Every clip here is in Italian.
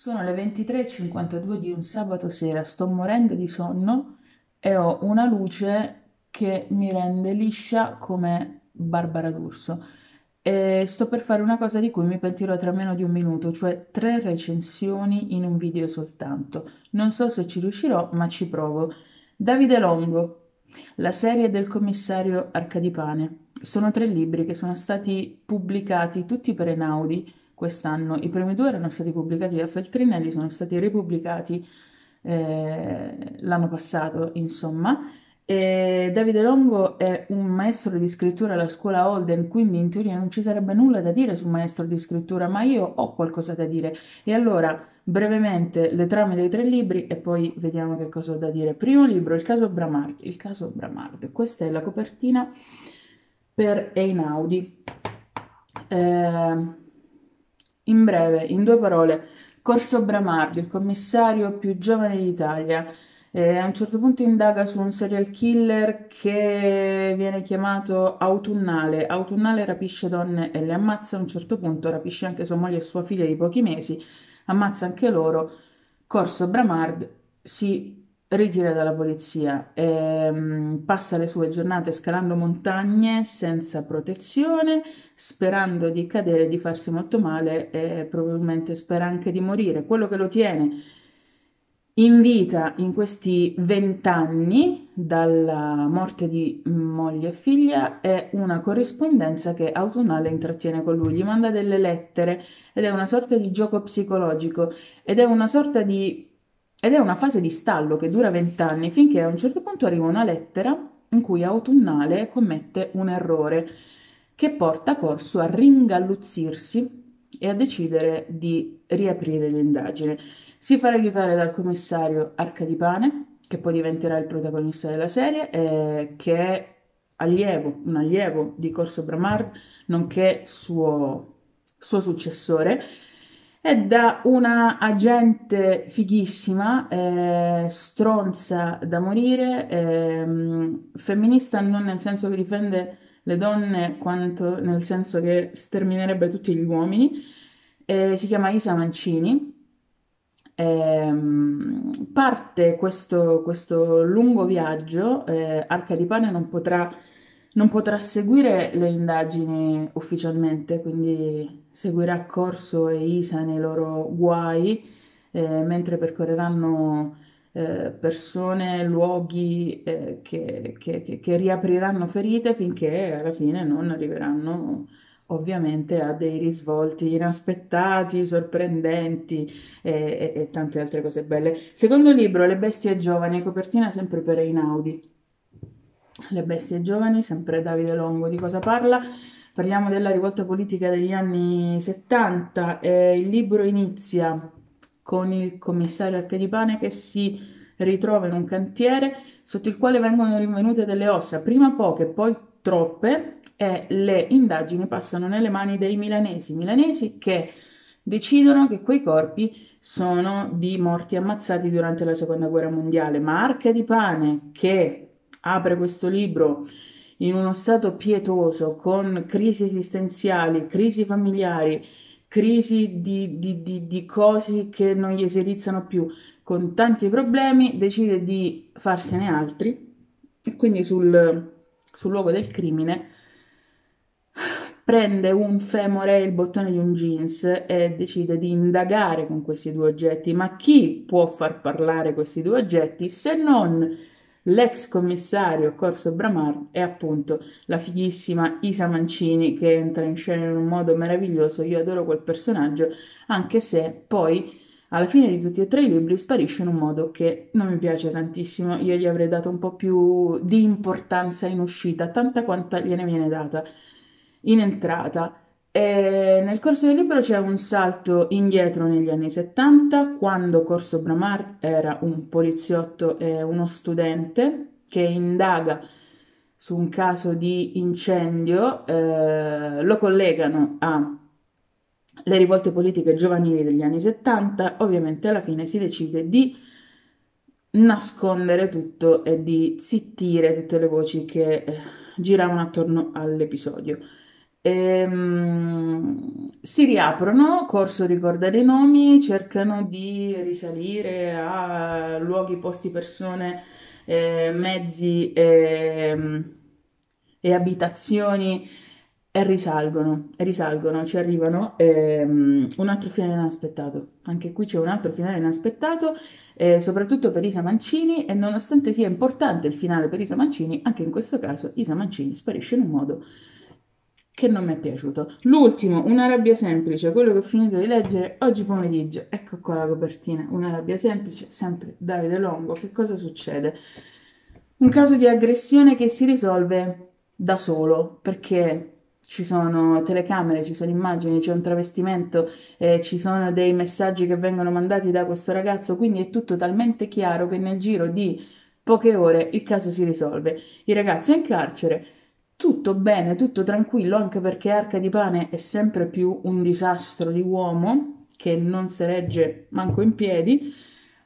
Sono le 23.52 di un sabato sera, sto morendo di sonno e ho una luce che mi rende liscia come Barbara D'Urso. E sto per fare una cosa di cui mi pentirò tra meno di un minuto, cioè tre recensioni in un video soltanto. Non so se ci riuscirò, ma ci provo. Davide Longo, la serie del commissario Arcadipane. Sono tre libri che sono stati pubblicati tutti per Enaudi quest'anno. I primi due erano stati pubblicati da Feltrinelli, sono stati ripubblicati eh, l'anno passato, insomma. E Davide Longo è un maestro di scrittura alla scuola Holden, quindi in teoria non ci sarebbe nulla da dire sul maestro di scrittura, ma io ho qualcosa da dire. E allora, brevemente, le trame dei tre libri e poi vediamo che cosa ho da dire. Primo libro, Il caso Bramard. Il caso Bramard. Questa è la copertina per Einaudi. Eh, in breve, in due parole, Corso Bramardi, il commissario più giovane d'Italia, eh, a un certo punto indaga su un serial killer che viene chiamato Autunnale. Autunnale rapisce donne e le ammazza, a un certo punto rapisce anche sua moglie e sua figlia di pochi mesi, ammazza anche loro. Corso Bramard si ritira dalla polizia, ehm, passa le sue giornate scalando montagne senza protezione, sperando di cadere, di farsi molto male e probabilmente spera anche di morire. Quello che lo tiene in vita in questi vent'anni dalla morte di moglie e figlia è una corrispondenza che Autunnale intrattiene con lui, gli manda delle lettere ed è una sorta di gioco psicologico ed è una sorta di ed è una fase di stallo che dura vent'anni finché a un certo punto arriva una lettera in cui Autunnale commette un errore che porta Corso a ringalluzzirsi e a decidere di riaprire l'indagine. Si farà aiutare dal commissario Arcadipane, che poi diventerà il protagonista della serie, eh, che è allievo, un allievo di Corso Bramard, nonché suo, suo successore, è da una agente fighissima, eh, stronza da morire, eh, femminista non nel senso che difende le donne, quanto nel senso che sterminerebbe tutti gli uomini. Eh, si chiama Isa Mancini. Ehm, parte questo, questo, lungo viaggio, eh, Arca di Pane non potrà non potrà seguire le indagini ufficialmente, quindi seguirà Corso e Isa nei loro guai, eh, mentre percorreranno eh, persone, luoghi eh, che, che, che, riapriranno ferite finché alla fine non arriveranno ovviamente a dei risvolti inaspettati, sorprendenti e, e, e tante altre cose belle. Secondo libro, Le bestie giovani, copertina sempre per Einaudi. Le bestie giovani, sempre Davide Longo, di cosa parla? Parliamo della rivolta politica degli anni 70 e il libro inizia con il commissario Arcadipane che si ritrova in un cantiere sotto il quale vengono rinvenute delle ossa, prima poche, poi troppe, e le indagini passano nelle mani dei milanesi, milanesi che decidono che quei corpi sono di morti ammazzati durante la seconda guerra mondiale, ma Arcadipane che apre questo libro in uno stato pietoso, con crisi esistenziali, crisi familiari, crisi di, di, di, di cose che non gli si rizzano più, con tanti problemi, decide di farsene altri e quindi sul, sul luogo del crimine prende un femore e il bottone di un jeans e decide di indagare con questi due oggetti. Ma chi può far parlare questi due oggetti se non l'ex commissario Corso Bramar e appunto la fighissima Isa Mancini che entra in scena in un modo meraviglioso. Io adoro quel personaggio, anche se poi alla fine di tutti e tre i libri sparisce in un modo che non mi piace tantissimo. Io gli avrei dato un po' più di importanza in uscita, tanta quanta gliene viene data in entrata. E nel corso del libro c'è un salto indietro negli anni 70, quando Corso Bramar era un poliziotto e uno studente che indaga su un caso di incendio, eh, lo collegano alle rivolte politiche giovanili degli anni 70, ovviamente alla fine si decide di nascondere tutto e di zittire tutte le voci che eh, giravano attorno all'episodio. Ehm, si riaprono, Corso ricorda dei nomi, cercano di risalire a luoghi, posti, persone, eh, mezzi e, e abitazioni e risalgono, e risalgono, ci arrivano. Ehm, un altro finale inaspettato. Anche qui c'è un altro finale inaspettato, eh, soprattutto per Isa Mancini, e nonostante sia importante il finale per Isa Mancini, anche in questo caso Isa Mancini sparisce in un modo che non mi è piaciuto. L'ultimo, Una rabbia semplice, quello che ho finito di leggere oggi pomeriggio. Ecco qua la copertina, Una rabbia semplice, sempre Davide Longo. Che cosa succede? Un caso di aggressione che si risolve da solo, perché ci sono telecamere, ci sono immagini, c'è un travestimento, eh, ci sono dei messaggi che vengono mandati da questo ragazzo, quindi è tutto talmente chiaro che nel giro di poche ore il caso si risolve. Il ragazzo è in carcere, tutto bene, tutto tranquillo, anche perché Arca di Pane è sempre più un disastro di uomo che non si regge manco in piedi,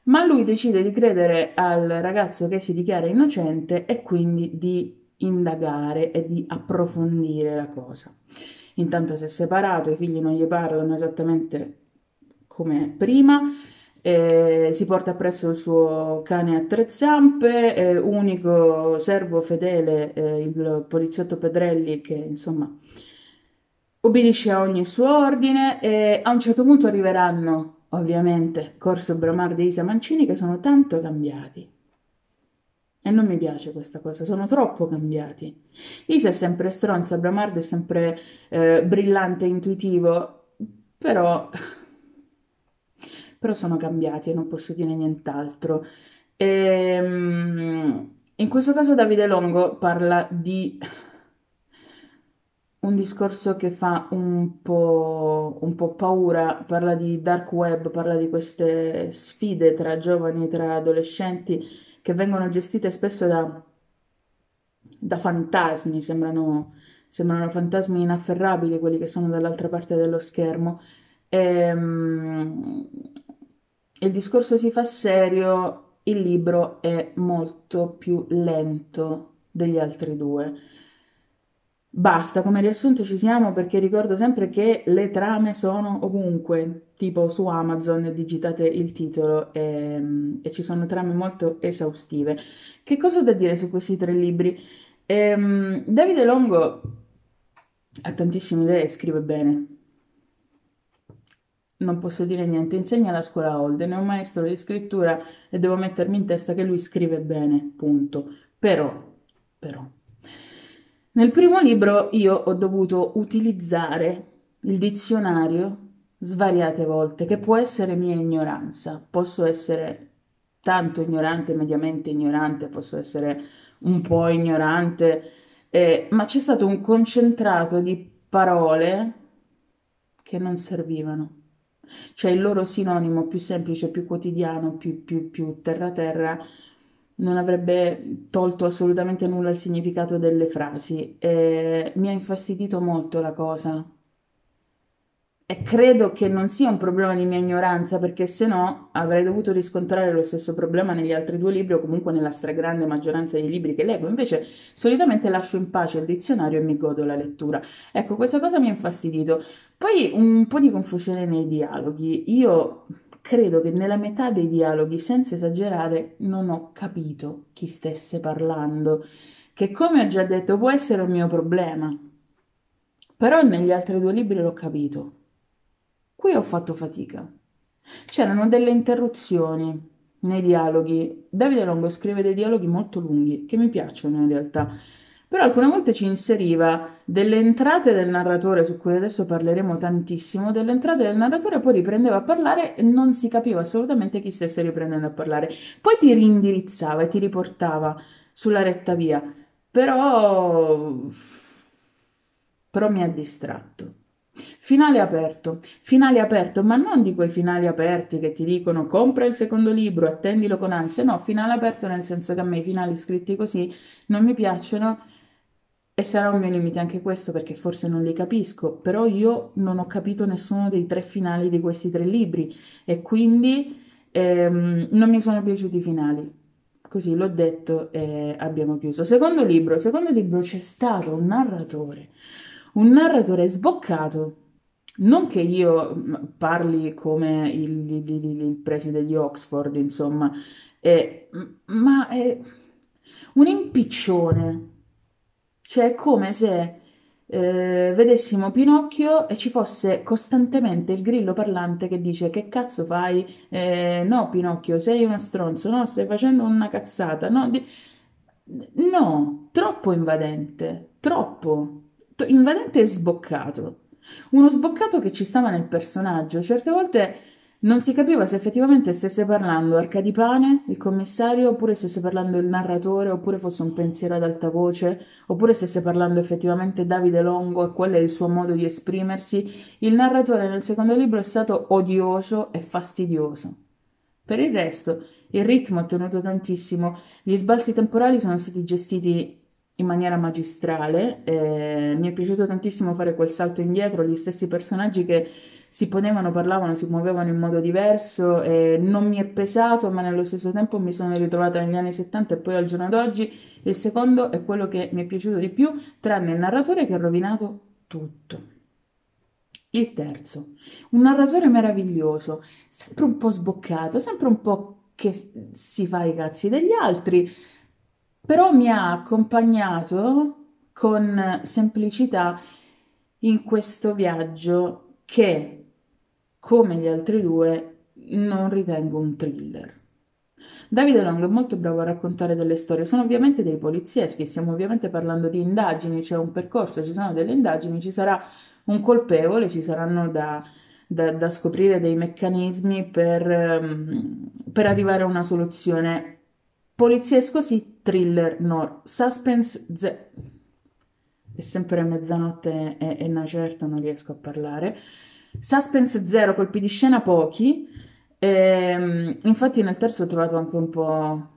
ma lui decide di credere al ragazzo che si dichiara innocente e quindi di indagare e di approfondire la cosa. Intanto si è separato, i figli non gli parlano esattamente come prima, eh, si porta appresso il suo cane a tre zampe, eh, unico servo fedele, eh, il poliziotto Pedrelli, che insomma obbedisce a ogni suo ordine e a un certo punto arriveranno ovviamente Corso Bramardi e Isa Mancini che sono tanto cambiati. E non mi piace questa cosa, sono troppo cambiati. Isa è sempre stronza, Bramardi è sempre eh, brillante, intuitivo, però però sono cambiati e non posso dire nient'altro. Ehm, in questo caso Davide Longo parla di un discorso che fa un po', un po', paura, parla di dark web, parla di queste sfide tra giovani, tra adolescenti che vengono gestite spesso da, da fantasmi, sembrano, sembrano fantasmi inafferrabili quelli che sono dall'altra parte dello schermo. Ehm, il discorso si fa serio, il libro è molto più lento degli altri due. Basta, come riassunto ci siamo perché ricordo sempre che le trame sono ovunque, tipo su Amazon digitate il titolo e, e ci sono trame molto esaustive. Che cosa ho da dire su questi tre libri? Ehm, Davide Longo ha tantissime idee e scrive bene, non posso dire niente, insegna alla scuola Holden, è un maestro di scrittura e devo mettermi in testa che lui scrive bene, punto. Però, però, nel primo libro io ho dovuto utilizzare il dizionario svariate volte, che può essere mia ignoranza, posso essere tanto ignorante, mediamente ignorante, posso essere un po' ignorante, eh, ma c'è stato un concentrato di parole che non servivano cioè il loro sinonimo più semplice, più quotidiano, più, più, più terra-terra, non avrebbe tolto assolutamente nulla al significato delle frasi. E mi ha infastidito molto la cosa. E credo che non sia un problema di mia ignoranza, perché se no avrei dovuto riscontrare lo stesso problema negli altri due libri o comunque nella stragrande maggioranza dei libri che leggo. Invece solitamente lascio in pace il dizionario e mi godo la lettura. Ecco, questa cosa mi ha infastidito. Poi un po' di confusione nei dialoghi. Io credo che nella metà dei dialoghi, senza esagerare, non ho capito chi stesse parlando, che come ho già detto può essere un mio problema. Però negli altri due libri l'ho capito. Qui ho fatto fatica. C'erano delle interruzioni nei dialoghi. Davide Longo scrive dei dialoghi molto lunghi, che mi piacciono in realtà, però alcune volte ci inseriva delle entrate del narratore, su cui adesso parleremo tantissimo, delle entrate del narratore, poi riprendeva a parlare e non si capiva assolutamente chi stesse riprendendo a parlare. Poi ti rindirizzava e ti riportava sulla retta via, però, però mi ha distratto. Finale aperto, finale aperto, ma non di quei finali aperti che ti dicono compra il secondo libro, attendilo con ansia, no, finale aperto nel senso che a me i finali scritti così non mi piacciono e sarà un mio limite anche questo perché forse non li capisco, però io non ho capito nessuno dei tre finali di questi tre libri e quindi ehm, non mi sono piaciuti i finali. Così l'ho detto e abbiamo chiuso. Secondo libro, secondo libro c'è stato un narratore un narratore sboccato. Non che io parli come il, il, il, il preside di Oxford, insomma, eh, ma è un impiccione. Cioè, è come se eh, vedessimo Pinocchio e ci fosse costantemente il grillo parlante che dice che cazzo fai? Eh, no, Pinocchio, sei uno stronzo, no, stai facendo una cazzata, no, di... no, troppo invadente, troppo, invadente e sboccato. Uno sboccato che ci stava nel personaggio, certe volte non si capiva se effettivamente stesse parlando Arcadipane, il commissario, oppure stesse parlando il narratore, oppure fosse un pensiero ad alta voce, oppure stesse parlando effettivamente Davide Longo e qual è il suo modo di esprimersi. Il narratore nel secondo libro è stato odioso e fastidioso. Per il resto, il ritmo ha tenuto tantissimo, gli sbalzi temporali sono stati gestiti in maniera magistrale, eh, mi è piaciuto tantissimo fare quel salto indietro, gli stessi personaggi che si ponevano, parlavano, si muovevano in modo diverso e non mi è pesato, ma nello stesso tempo mi sono ritrovata negli anni 70 e poi al giorno d'oggi. Il secondo è quello che mi è piaciuto di più, tranne il narratore che ha rovinato tutto. Il terzo, un narratore meraviglioso, sempre un po' sboccato, sempre un po' che si fa i cazzi degli altri, però mi ha accompagnato con semplicità in questo viaggio che come gli altri due, non ritengo un thriller. Davide Long è molto bravo a raccontare delle storie, sono ovviamente dei polizieschi, stiamo ovviamente parlando di indagini, c'è un percorso, ci sono delle indagini, ci sarà un colpevole, ci saranno da, da, da scoprire dei meccanismi per, um, per, arrivare a una soluzione. Poliziesco sì, thriller no, suspense ze- è sempre mezzanotte e, e una certa, non riesco a parlare. Suspense zero, colpi di scena pochi. E, ehm, infatti nel terzo ho trovato anche un po',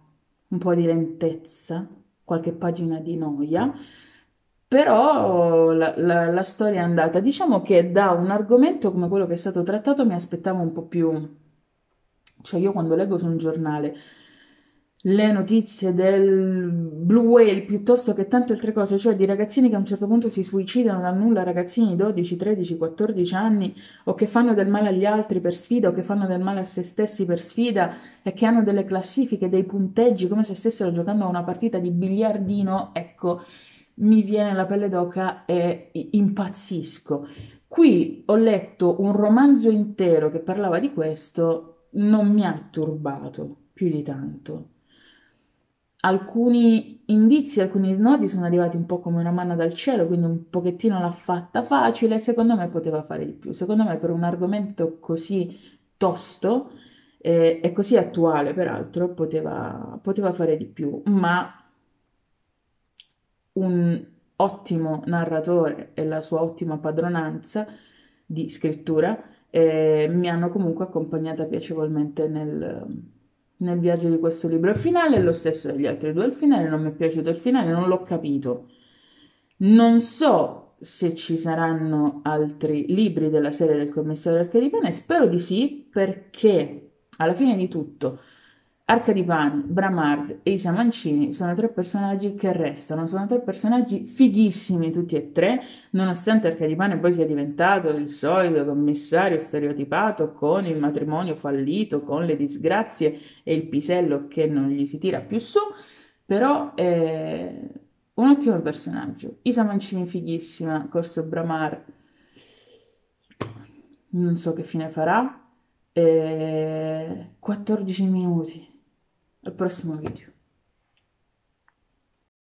un po' di lentezza, qualche pagina di noia, però la, la, la, storia è andata. Diciamo che da un argomento come quello che è stato trattato mi aspettavo un po' più... Cioè io quando leggo su un giornale le notizie del Blue Whale piuttosto che tante altre cose, cioè di ragazzini che a un certo punto si suicidano dal nulla, ragazzini di 12, 13, 14 anni o che fanno del male agli altri per sfida o che fanno del male a se stessi per sfida e che hanno delle classifiche, dei punteggi come se stessero giocando a una partita di biliardino, ecco, mi viene la pelle d'oca e impazzisco. Qui ho letto un romanzo intero che parlava di questo, non mi ha turbato più di tanto alcuni indizi, alcuni snodi sono arrivati un po' come una manna dal cielo, quindi un pochettino l'ha fatta facile, secondo me poteva fare di più. Secondo me per un argomento così tosto eh, e così attuale, peraltro, poteva, poteva fare di più, ma un ottimo narratore e la sua ottima padronanza di scrittura eh, mi hanno comunque accompagnata piacevolmente nel nel viaggio di questo libro. Il finale è lo stesso degli altri due. Il finale non mi è piaciuto, il finale non l'ho capito. Non so se ci saranno altri libri della serie del commissario Arcadipane, spero di sì, perché alla fine di tutto Arcadipane, Bramard e Isa Mancini sono tre personaggi che restano, sono tre personaggi fighissimi tutti e tre, nonostante Arcadipane poi sia diventato il solito commissario stereotipato con il matrimonio fallito, con le disgrazie e il pisello che non gli si tira più su, però è un ottimo personaggio. Isa Mancini fighissima, Corso Bramar, non so che fine farà, e 14 minuti al prossimo video.